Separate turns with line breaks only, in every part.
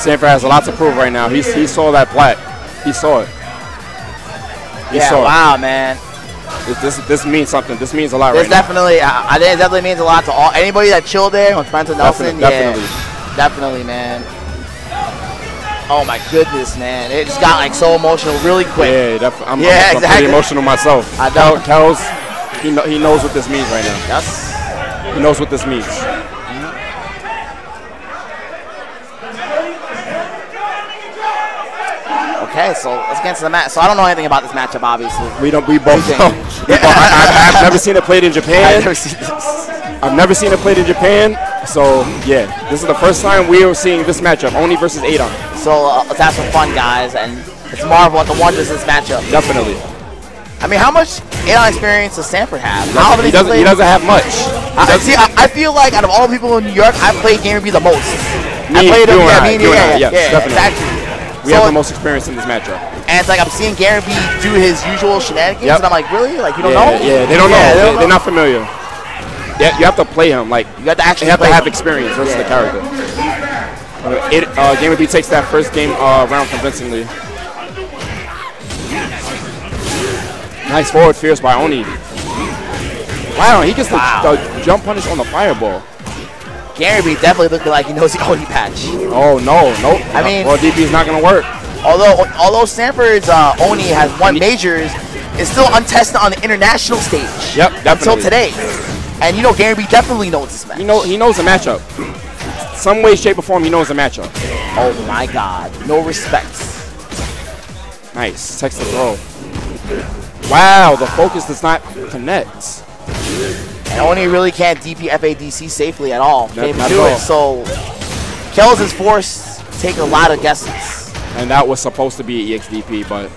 Sanford has a lot to prove right now. He, he saw that black. He saw it. He
yeah,
saw
wow, man.
This, this, this means something. This means a lot
This
right now.
definitely, I, I think it definitely means a lot to all anybody that chilled there with Spencer Nelson.
Definitely, definitely.
Yeah, definitely, man. Oh my goodness, man! It just got like so emotional really quick.
Yeah, I'm,
Yeah,
I'm, I'm pretty emotional myself.
I know.
Kel, Kel's, he, know, he knows what this means right now.
Yes.
He knows what this means.
Okay, so let's get into the match. So I don't know anything about this matchup, obviously.
We don't. We both know. We both- I, have never seen it played in Japan.
I've never seen this.
I've never seen it played in Japan. So yeah, this is the first time we are seeing this matchup, Oni versus Adon.
So uh, let's have some fun, guys, and it's Marvel at the wonders this matchup.
Definitely.
I mean, how much Adon experience does Sanford have? How
He
many
doesn't. He doesn't have much.
I, see, I, I feel like out of all the people in New York, I played Gamerbee the most. I
Me,
played
you
him, yeah,
I,
me and
you
you,
and
yeah,
yes,
yeah,
definitely.
exactly.
We
So-
have the most experience in this matchup.
And it's like I'm seeing Gary B do his usual shenanigans,
Yep.
and I'm like, really? Like you don't
yeah,
know?
yeah. They don't
Yeah,
know.
they
They
don't
are not familiar. Yeah, you have to play him. Like
You got to actually
you have to have
him.
experience versus the character. It, uh, Gamerbee takes that first game uh, round convincingly. Nice forward fierce by Oni. Wow, he gets the, the jump punish on the fireball.
Gary B definitely looking like he knows the Oni patch.
Oh no, nope.
I mean-
well, DP is not gonna work.
Although although Sanford's uh, Oni has won majors, is still untested on the international stage.
Yep,
Until
definitely.
today. And you know Gary B definitely knows this match.
He know he knows the matchup. Some way, shape, or form, he knows the matchup.
oh my god. No respect.
Nice. Text the throw. Wow, the focus does not connect.
Oni really can't DP FADC safely at all. Can't
Not-
even
not
do it. So Kells is forced to take a lot of guesses.
And that was supposed to be EXDP, but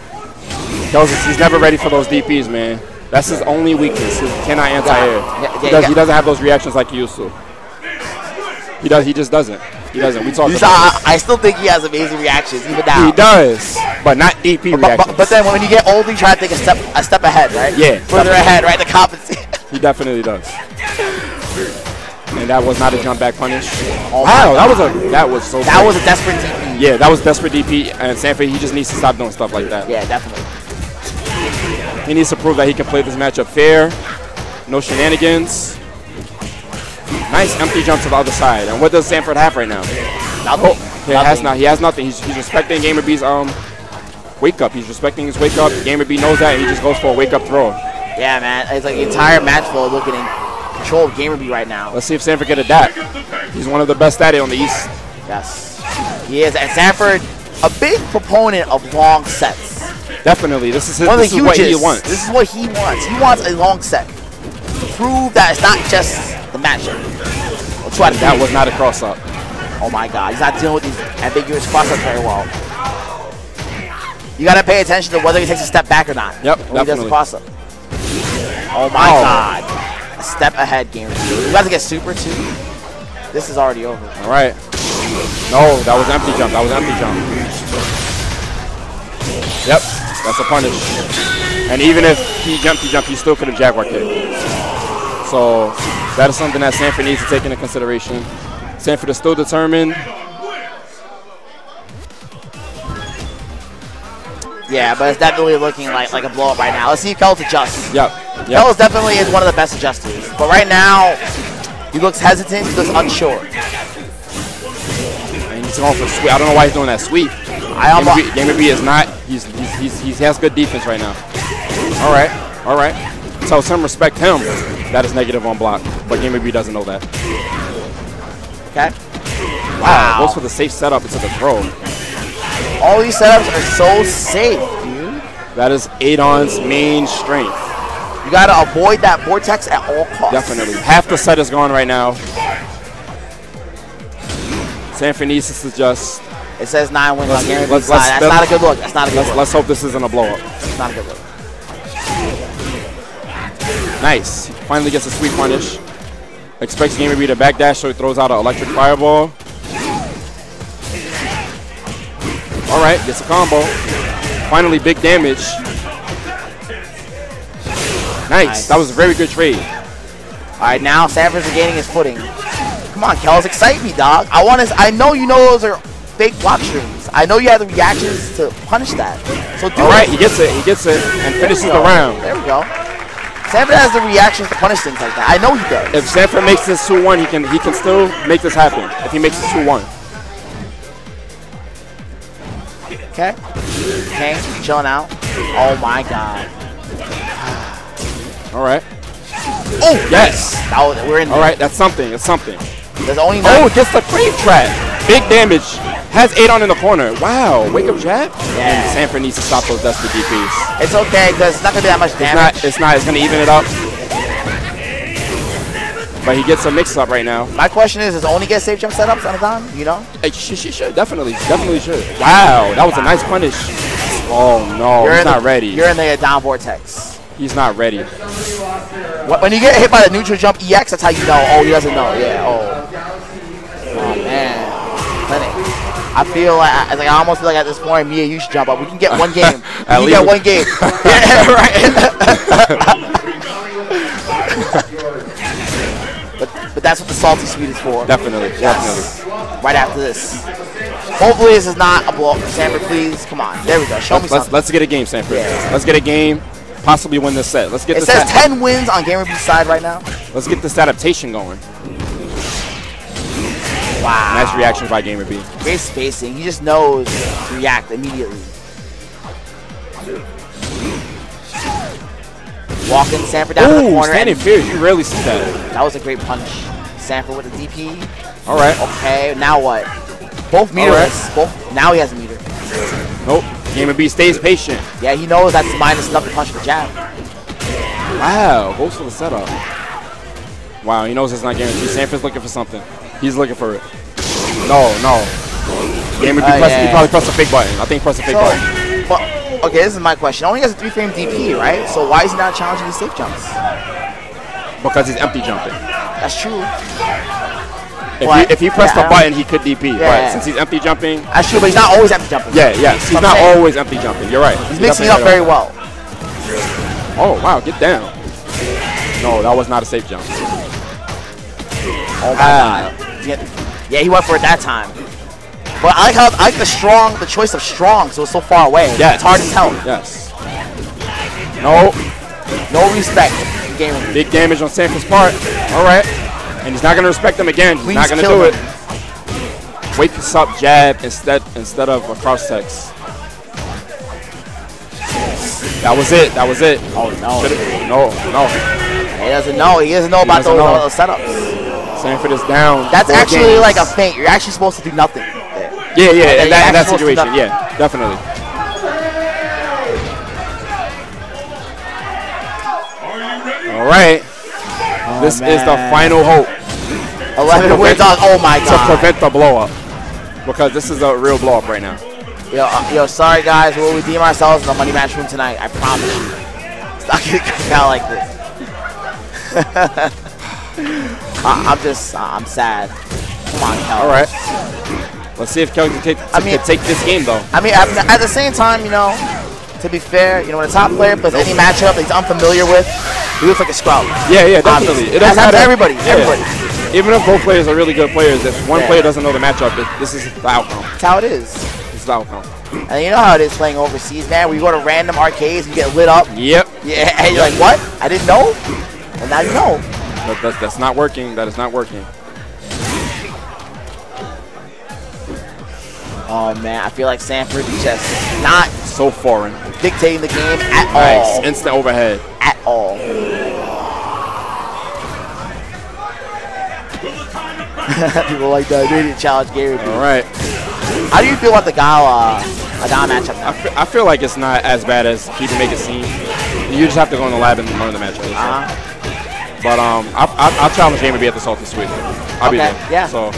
tells us he's never ready for those DPs, man. That's his only weakness. He cannot anti-air.
Yeah,
he, does, he doesn't have those reactions like he used to. He does. He just doesn't. He doesn't. We talked about
saw, I, I still think he has amazing reactions even now.
He does, but not DP
But,
reactions.
but, but then when you get older, you try to take a step a step ahead, right?
Yeah,
Further ahead, right? To compensate.
He definitely does. And that was not a jump back punish.
Oh
wow, that was a that was so.
That was a desperate DP.
yeah, that was desperate DP. And Sanford, he just needs to stop doing stuff like that.
Yeah, definitely.
He needs to prove that he can play this matchup fair, no shenanigans. Nice empty jump to the other side. And what does Sanford have right now?
Nothing.
He has not. He has nothing. He's, he's respecting Gamerbee's um wake up. He's respecting his wake up. Gamerbee knows that, and he just goes for a wake up throw.
Yeah, man. It's like the entire match flow looking in control of Gamerbee right now.
Let's see if Sanford can adapt. He's one of the best at it on the East.
Yes. He is. And Sanford, a big proponent of long sets.
Definitely, this is his. This is what he wants.
This is what he wants. He wants a long set. To prove that it's not just the matchup. Try to
That was not a cross up.
Oh my god, he's not dealing with these ambiguous cross crossups very well. You gotta pay attention to whether he takes a step back or not.
Yep,
when he does
definitely.
the cross up. Oh my
Oh.
god. A step ahead game. You guys get super too. This is already over.
All right. No, that was empty jump. That was empty jump. Yep, that's a punish. And even if he jumped, he jumped, he still could have jaguar kicked. So that is something that Sanford needs to take into consideration. Sanford is still determined.
Yeah, but it's definitely looking like like a blow up right now. Let's see if Kells adjusts.
Yep.
Kells
Yep.
definitely is one of the best adjusters. But right now, he looks hesitant, he looks unsure.
And he's going for sweep. I don't know why he's doing that sweep.
I almost
Gamerbee, is not. He's, he's, he's, he has good defense right now. All right. All right. So some respect him. That is negative on block. But Gamerbee doesn't know that.
Okay.
Wow.
Wow.
Goes for the safe setup into the throw.
All these setups are so safe, dude.
That is Adon's main strength.
You gotta avoid that vortex at all costs.
Definitely. Half the set is gone right now. Needs to just
It says nine wins on Gary
let's- let's-
That's
let's-
not a good look. That's not a good
let's,
look.
let's hope this isn't a blow up.
That's not a good look.
Nice. Finally gets a sweet punish. Expects Gamerbee to backdash, so he throws out an electric fireball. All right, gets a combo. Finally, big damage. Nice.
Nice.
That was a very good trade.
All right, now Sanford's regaining his footing. Come on, Kells, excite me, dog. I want to. I know you know those are fake block streams. I know you have the reactions to punish that. So do
All right,
it.
he gets it. He gets it and
There
finishes the round.
There we go. Sanford has the reactions to punish things like that. I know he does.
If Sanford makes this 2-1, he can he can still make this happen. If he makes this 2-1.
Okay. Okay. Chilling out. Oh my god.
All right.
Oh
Yes.
Was, oh, we're in.
All right, that's something. It's something.
There's only
Oh,
nine.
it gets the frame trap. Big damage. Has Adon in the corner. Wow. Wake up jab.
Yeah.
And Sanford needs to stop those dusty DPs.
It's okay because it's not gonna be that much damage.
It's not. It's not. It's gonna even it up. But he gets a mix up right now.
My question is, does Oni get safe jump setups on a time? You know?
Hey, she, she should definitely, definitely should. Wow, that was a nice punish. Oh no, he's not
the,
ready.
You're in the down vortex.
He's not ready.
Wh- When you get hit by the neutral jump EX, that's how you know. Oh, he doesn't know. Yeah. Oh. Oh man. Clinic. I feel like I, like I almost feel like at this point, Mia, you should jump up. We can get one game. We can get one game. yeah, right. But that's what the Salty Suite is for.
Definitely,
Yes.
definitely.
Right after this. Hopefully this is not a blow. Sanford, please. Come on. There we go. Show me
Let's, let's,
something.
let's get a game, Sanford.
Yeah.
Let's get a game. Possibly win this set. Let's get
It
this.
says 10 wins on Gamerbee's side right now.
let's get this adaptation going.
Wow.
Nice reaction by Gamerbee.
Great spacing. He just knows to react immediately. Walking Sanford down to the
Ooh,
corner.
standing
and
fierce. You rarely see that.
That was a great punch. Sanford with the DP.
All right.
Okay, now what? Both meterless. Both. Now he has a meter.
Nope. Gamerbee stays patient.
Yeah, he knows that's minus enough to punch the jab.
Wow, goes for the setup. Wow, he knows it's not guaranteed. Sanford's looking for something. He's looking for it. No, no. Gamerbee
Uh,
pressed,
yeah.
he probably pressed a fake button. I think he pressed a fake
So,
button.
but, okay, this is my question. Oni has a three frame DP, right? So why is he not challenging these safe jumps?
Because he's empty jumping.
That's true.
If, he, if he pressed
Yeah,
a button, he could DP. But
Yeah.
since he's empty jumping,
That's true, but he's not always empty jumping.
yeah, yes, he's not
saying.
always empty jumping. You're right.
He's mixing it up very well.
Oh, wow, get down. No, that was not a safe jump.
Oh my
Ah.
god. Yeah, yeah, he went for it that time. But I have I like the strong, the choice of strong, so it's so far away.
Yeah,
It's hard to tell.
Yes. No,
No respect game
big damage on Sanford's part. All right. And he's not going to respect him again. He's
Please
not going to
kill
do
him.
it. Wake us up jab instead instead of a cross text. That was it. That was it.
Oh no.
Should've- No, no.
He doesn't know. He doesn't know about
doesn't
those,
know.
those setups.
Sanford is down.
That's actually
games.
like a feint. You're actually supposed to do nothing.
Yeah, yeah, in that, that situation,
not-
yeah, definitely. All right. this is the
Oh,
final hope
11 wins on. Oh my god!
to prevent the blow up. Because this is a real blow up right now.
Yo, uh, yo, sorry guys. We'll redeem ourselves in the money match room tonight. I promise you. It's not gonna come out like this. I, I'm just, I'm sad. Come on, Kel.
All right. Let's see if Kelly can take,
I mean-
take this game, though.
I mean, at, the same time, you know, to be fair, you know, when a top player plays any matchup that he's unfamiliar with, he looks like a scrub.
Yeah, yeah,
Obviously.
definitely. It
That's
doesn't
happened to
matter.
everybody.
Yeah.
Everybody.
Even if both players are really good players, if one
Yeah.
player doesn't know the matchup, it, this is the outcome.
That's how it is.
This is the outcome.
And you know how it is playing overseas, man. Where you go to random arcades and you get lit up.
Yep.
Yeah, and you're like, what? I didn't know. And now you know.
That, that, that's not working. That is not working.
Oh man, I feel like Sanford is just not
So foreign.
dictating the game at
Nice.
all.
Instant overhead.
At all. People like that. They didn't challenge Gary.
All right.
How do you feel about the Gala uh, Adama matchup
I feel like it's not as bad as people make it seem. You just have to go in the lab and learn the matchup.
Uh-huh.
But um, I, I, I'll challenge Game to be at the Salty Suite. I'll be there.
yeah.
So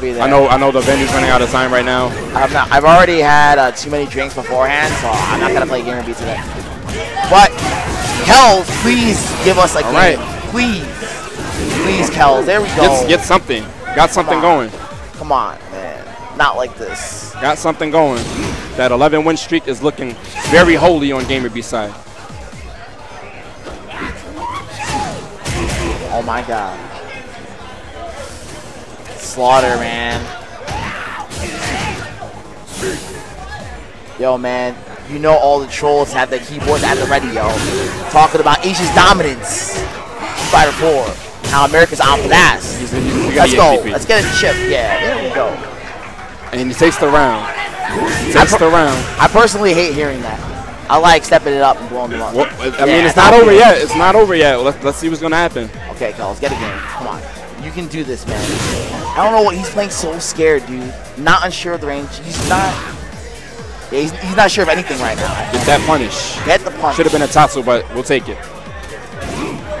I'll be there.
I know I know the venue's running out of time right now.
I've, not, I've already had uh, too many drinks beforehand, so I'm not gonna play Gamerbee today. But Kells, please give us a
All
game.
right.
Please, please, Kells. There we go.
Get, get something. Got something
Come
going.
Come on, man. Not like this.
Got something going. That 11 win streak is looking very holy on Gamerbee side.
Oh my god. Slaughter, man. Yo, man, you know all the trolls have their keyboards at the ready, yo. Talking about Asia's dominance. Fighter 4. Now America's on blast.
He's, he's, he's
Let's go. Let's get a chip. Yeah, there we go.
And he takes the round. Takes the round.
I personally hate hearing that. I like stepping it up and blowing them up.
Well, I
Yeah,
mean, it's not over yet. It's not over yet. Let's, let's see what's going to happen.
Okay, Carl, let's get a game. Come on. You can do this, man. I don't know what he's playing so scared, dude. Not unsure of the range. He's not. Yeah, he's, he's not sure of anything right now.
Get that punish.
Get the punch.
Should have been a Tatsu, but we'll take it.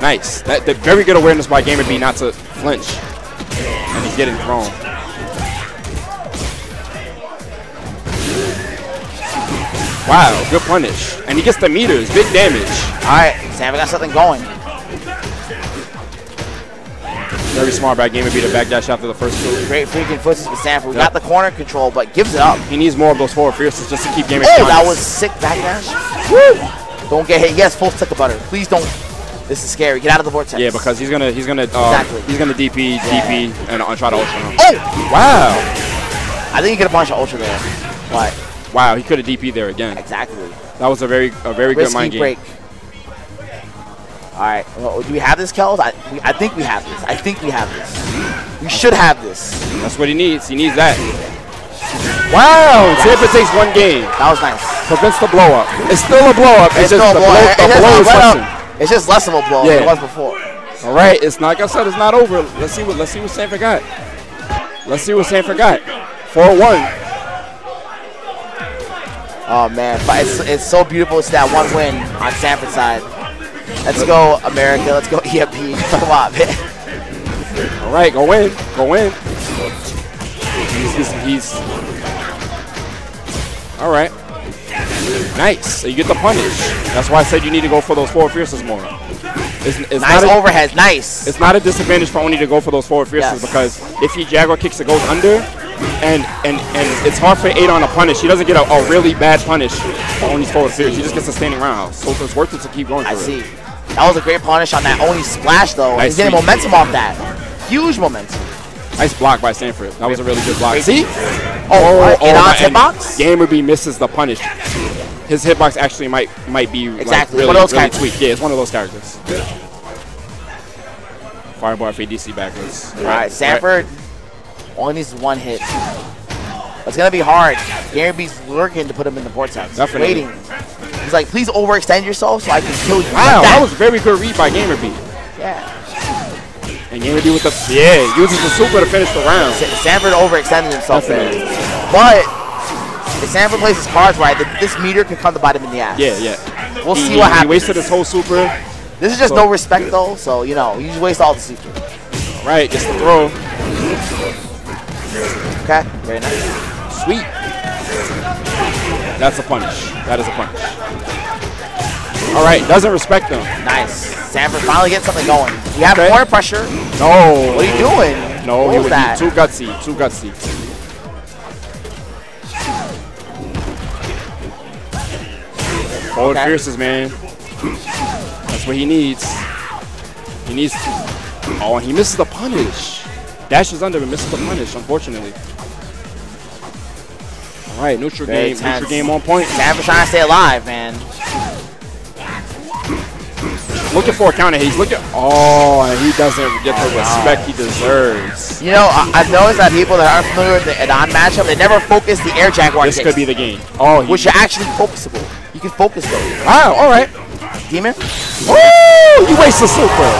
Nice. That, that very good awareness by Gamerbee not to flinch. And he's getting thrown. Wow, good punish. And he gets the meters, big damage.
All right, Sam, we got something going.
Very smart by Gamerbee to backdash after the first two.
Great freaking footsies with Sanford. We
Yep.
got the corner control, but gives it up.
He needs more of those forward fierces just to keep Gamerbee
Oh, that was sick backdash. Woo! Don't get hit. Yes, full stick of butter. Please don't. This is scary. Get out of the vortex.
Yeah, because he's gonna he's gonna uh,
Exactly.
he's gonna DP DP and uh, try to ultra him.
Oh!
Wow,
I think you could have punched Ultra there. But,
wow, he could have DP there again.
exactly.
That was a very a very good
Risky
mind game.
break. All right. Well, do we have this, Kells? I, we, I think we have this. I think we have this. We should have this.
That's what he needs. He needs that. Wow, Tampa takes one game.
That was nice.
Prevents the blow up. It's still a blow up. It's,
It's
just
no
the
blow.
blow,
It's
the
just
blow is
right up. It's just less of a blow
Yeah.
than it was before.
All right, it's not. Like I said, it's not over. Let's see what let's see what Sanford got. Let's see what Sanford got. Four one.
Oh man, but it's, it's so beautiful It's that one win on Sanford's side. Let's go America. Let's go EMP. Come on, man.
All right, go in, go in. He's, he's, he's all right. Nice. So you get the punish. That's why I said you need to go for those forward fierces more. It's, it's
Nice
not a,
overhead. Nice.
it's not a disadvantage for Oni to go for those forward fierces
Yes.
because if he Jaguar kicks, it goes under, and and and it's hard for Adon a punish. He doesn't get a, a really bad punish for Oni forward fierce. He just gets a standing round. So it's worth it to keep going.
I see.
It.
That was a great punish on that Oni splash though.
Nice
He's getting momentum off that. Huge momentum.
Nice block by Sanford. That was a really good block. See?
Oh, oh, oh on oh,
my- and
hitbox?
Gamerbee misses the punish. His hitbox actually might might be like,
Exactly.
really,
One of those
really tweaked. Yeah, it's one of those characters. Fireball FADC backwards.
All right, Sanford only needs one hit. It's gonna be hard. Gary B's lurking to put him in the vortex.
Definitely.
Waiting. He's like, please overextend yourself so I can kill you.
Wow,
Like
that was a very good read by Gamerbee.
yeah.
And Gamerbee with the yeah uses the super to finish the round.
Sa- Sanford overextended himself
Definitely.
there. But if Sanford plays his cards right, th- this meter could come to bite him in the ass.
Yeah, yeah.
We'll
He-
see
he-
what
He
happens.
wasted his whole super.
This is just
So-
no respect though, so you know, you just waste all the super.
Right, gets the throw.
Okay? Very nice.
Sweet. That's a punish. That is a punish. All right, doesn't respect them.
Nice. Sanford finally getting something going. You have
Okay.
corner pressure.
No.
What are you doing?
No,
what
he
was
was
that?
too gutsy, too gutsy. Forward
Okay.
fierces, man. That's what he needs. He needs. Oh, and he misses the punish. Dashes under and misses the punish, unfortunately. All right, neutral
Very
game,
tense.
neutral game on point.
Sanford trying to stay alive, man.
Looking for a counter. He's looking. Oh, and he doesn't get the respect he deserves.
You know, I, I've noticed that people that aren't familiar with the Adon matchup, they never focus the air jaguar
This
kicks,
could be the game. Oh,
which are actually focusable. You can focus those.
wow. All right.
Demon,
Oh, he wastes the super.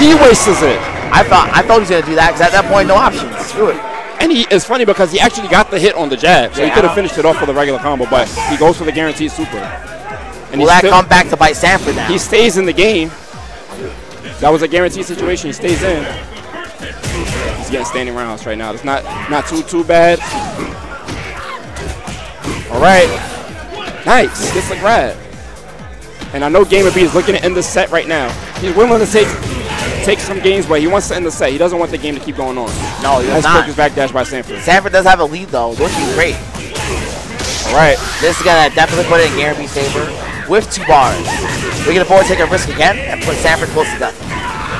He wastes it.
I thought I thought he was gonna do that because at that point, no options. Screw it.
And he it's funny because he actually got the hit on the jab, so he could have finished it off with a regular combo, but he goes for the guaranteed super. And
Will
he
that come back to bite Sanford now?
He stays in the game. That was a guaranteed situation. He stays in. He's getting standing rounds right now. It's not not too too bad. All right, nice. Gets the grab. And I know Gamerbee is looking to end the set right now. He's willing to take take some games, but he wants to end the set. He doesn't want the game to keep going on.
no, he
Nice
does not.
focus backdash by Sanford.
Sanford does have a lead though. Are great.
All right.
This is gonna definitely put it in Gary B's favor with two bars. We can afford to take a risk again and put Sanford close to death.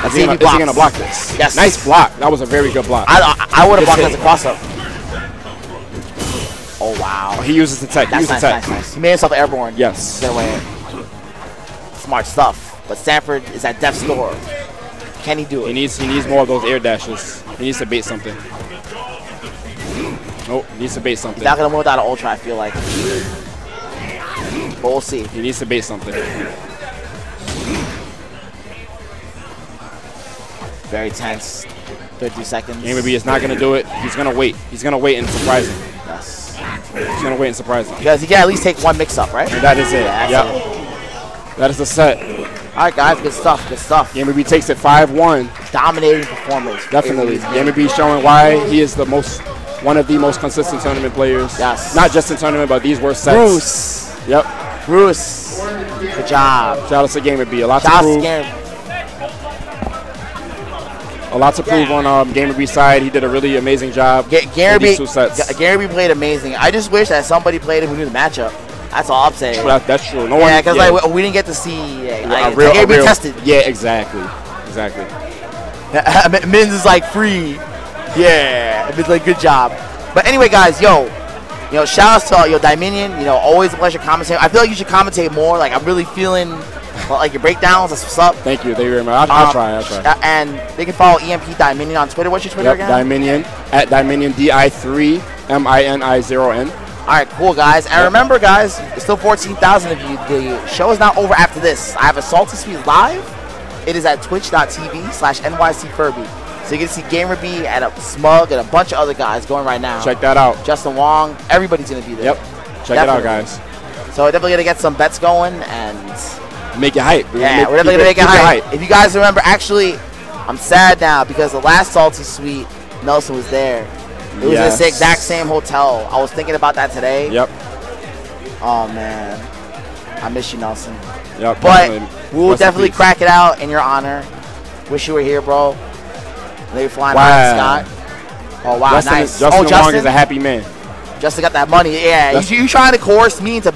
Is he, gonna,
he
is he gonna block this?
Yes.
Nice block. That was a very good block.
I, I, I would have blocked
hit.
as a cross up. Oh wow.
Oh, he uses the tech. He
That's nice,
the tech.
nice, nice. He made himself airborne.
Yes.
Get away. Smart stuff. But Sanford is at death's door. Can he do it?
He
it?
needs he needs more of those air dashes. He needs to bait something. Oh, he needs to bait something.
Not gonna win without an ultra. I feel like. But we'll see.
He needs to bait something.
Very tense. 30 seconds.
B is not gonna do it. He's gonna wait. He's gonna wait and surprise him.
Yes.
He's gonna wait and surprise him.
Because he can at least take one mix up, right?
And that is it.
Yeah,
Yep.
that's
That is the set.
All right, guys. Good stuff. Good stuff.
Gamerbee takes it 5-1.
Dominating performance.
Definitely.
Gamer
Gamerbee showing why he is the most one of the most consistent tournament players.
Yes.
Not just in tournament, but these were sets.
Bruce.
Yep.
Bruce. Good job.
Shout out to Gamerbee. A lot to
Shout to
prove.
Gamer.
A lot to prove on um, Gamerbee's side. He did a really amazing job.
Ga-
with
Gary
these
B.
two sets.
Ga- Gary B played amazing. I just wish that somebody played him who knew the matchup. That's all I'm saying.
That- that's true. No.
Yeah, because like we, we didn't get to see yeah, like,
a real,
Gary
a real-
tested.
Yeah, exactly. Exactly.
Mins is like free. Yeah, Min's like good job. But anyway, guys, yo, you know, shout outs to your yo Dominion. You know, always a pleasure commentating. I feel like you should commentate more. Like I'm really feeling well, like your breakdowns. That's what's up.
Thank you. Thank you very much. I'll, I'll
Um,
try. I'll try.
And they can follow EMP Dominion on Twitter. What's your Twitter
Yep,
again?
Dominion at Dominion Di3 M I N I 0 N.
All right, cool, guys. And remember, guys, it's still 14,000 of you. The show is not over after this. I have a Salty Suite live. It is at twitch.tv slash NYC Furby. So you can see Gamerbee and a Smug and a bunch of other guys going right now.
Check that out.
Justin Wong, everybody's going to be there.
Yep. Check it out, guys.
So we're definitely going to get some bets going. And
Make it hype.
yeah, we're definitely going to make it hype. If you guys remember, actually, I'm sad now because the last Salty Suite, Nelson was there. It was
Yes.
the exact same hotel. I was thinking about that today.
Yep.
Oh, man. I miss you, Nelson.
Yep.
But
definitely.
we'll
Rest
definitely crack it out in your honor. Wish you were here, bro. Maybe flying
Wow.
high in the sky. Oh wow,
Justin,
nice.
Justin
oh,
Wong
Justin,
is a happy man.
Justin got that money. Yeah, you, you trying to coerce me into